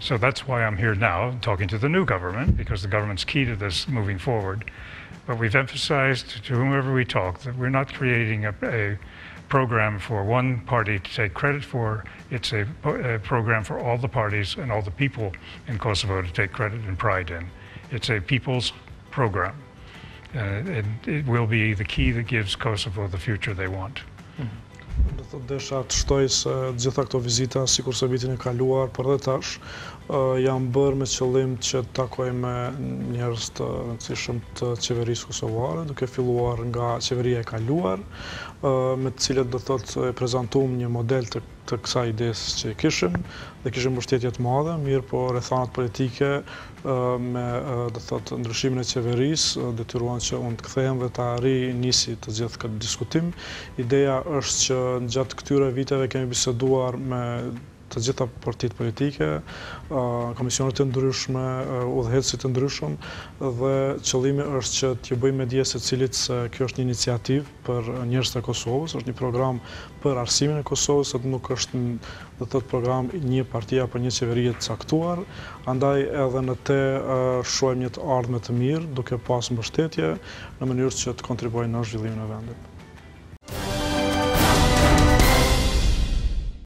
So that's why I'm here now, talking to the new government, because the government's key to this moving forward. But we've emphasized to whomever we talk that we're not creating a, a program for one party to take credit for. It's a, a, program for all the parties and all the people in Kosovo to take credit and pride in. It's a people's program. Uh, and it will be the key that gives Kosovo the future they want. Mm -hmm. Do të desha të shtoj se gjitha këto vizita, sikurse vitin e kaluar, por edhe tash, janë bërë me qëllim që të takohem me njerëz të rëndësishëm të qeverisë kosovare, duke filluar nga qeveria e kaluar, me të cilët do të thotë e prezantum një model të të kësaj idesë që kishim dhe kishim mbështetje të madhe, mirëpo rrethanat politike me, do të thotë, ndryshimin e qeverisë detyruan që unë të kthehem dhe ta rinis të gjithë këtë diskutim. Ideja është që gjatë këtyre viteve kemi biseduar me të gjitha partitë politike, komisionet të ndryshme, udhëheqës të ndryshëm dhe qëllimi është që t'ju bëjmë me dije secilit se kjo është një iniciativë për njerëzit e Kosovës, është një program për arsimin e Kosovës, se nuk është do të thotë program një partie apo një qeverie të caktuar, andaj edhe në të shohim një të ardhme të mirë, duke pas mbështetje, në mënyrë që të kontribuojë në zhvillimin e vendit.